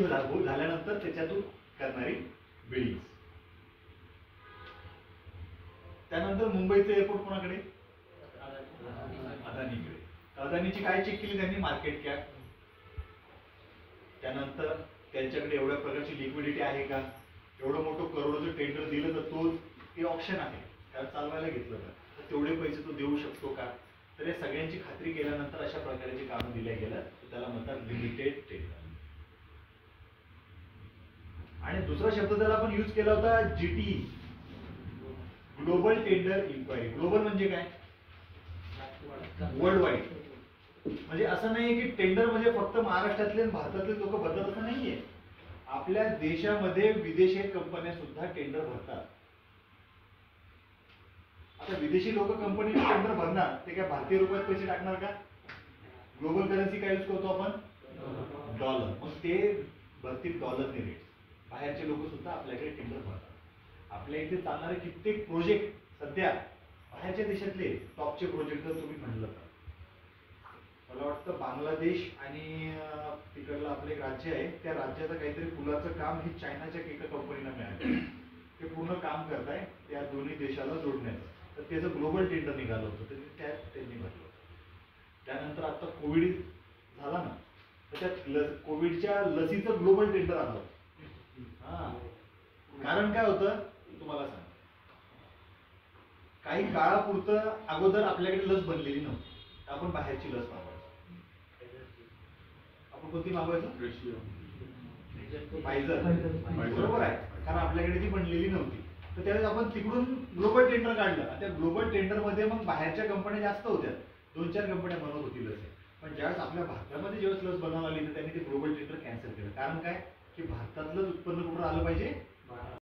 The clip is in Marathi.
लागू झाल्यानंतर त्याच्यातून करणारी बिल्डिंग त्यानंतर मुंबईचं एअरपोर्ट कोणाकडे? अदानीकडे. अदानीची काय चेक केली त्यांनी? मार्केट कॅप त्यानंतर त्यांच्याकडे एवढ्या प्रकारची लिक्विडिटी आहे का? एवढं मोठं करोडचं टेंडर दिलं तर तो ते ऑप्शन आहे. त्याला चालवायला घेतलं का तर तेवढे पैसे तो देऊ शकतो का? तर या सगळ्यांची खात्री केल्यानंतर अशा प्रकारची कामं दिल्या गेलं तर त्याला म्हणतात लिमिटेड टेंडर आणि दुसरा शब्द त्याला आपण यूज केला होता GT global tender inquiry global म्हणजे काय? वर्ल्ड वाईड म्हणजे असं नाही की टेंडर म्हणजे फक्त महाराष्ट्रातले आणि भारतातले लोक भरतात असं नाहीये. आपल्या देशामध्ये विदेशी कंपन्या सुद्धा टेंडर भरतात. आता विदेशी लोक कंपनी टेंडर भरणार ते काय भारतीय रुपयात पैसे टाकणार का? ग्लोबल करन्सी काय यूज करतो आपण? डॉलर मग ते भरतील डॉलरने रेट बाहेरचे लोक सुद्धा आपल्याकडे टेंडर भरतात आपल्या इथे चालणारे कित्येक प्रोजेक्ट सध्या बाहेरच्या देशातले टॉपचे प्रोजेक्ट जर तुम्ही म्हणलं तर मला वाटतं बांगलादेश आणि तिकडलं आपलं एक राज्य आहे त्या राज्याचं काहीतरी पुलाचं काम हे चायनाच्या एका कंपनीला मिळालं ते पूर्ण काम करताय त्या दोन्ही देशाला जोडण्याचं तर त्याचं ग्लोबल टेंडर निघालं होतं ते त्यात त्यांनी भरलं होतं. त्यानंतर आता कोविड झाला ना तर त्यात लस कोविडच्या लसीचं ग्लोबल टेंडर आलं होतं. हा. कारण काय होतं? तुम्हाला सांग काही काळापुरतं अगोदर आपल्याकडे लस बनलेली नव्हती. आपण बाहेरची लस मागवायचो. आपण कोणती मागवायचो? फायझर बरोबर आहे. कारण आपल्याकडे ती बनलेली नव्हती. तर त्यावेळेस आपण तिकडून ग्लोबल टेंडर काढलं. त्या ग्लोबल टेंडरमध्ये मग बाहेरच्या कंपन्या जास्त होत्या. दोन चार कंपन्या बनवत होती लस. पण ज्यावेळेस आपल्या भारतामध्ये ज्यावेळेस लस बनवायला आली तर त्यांनी ते ग्लोबल टेंडर कॅन्सल केलं. कारण काय? की भारतातलंच उत्पन्न कुठं आलं पाहिजे?